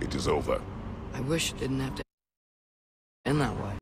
It is over. I wish it didn't have to end that way.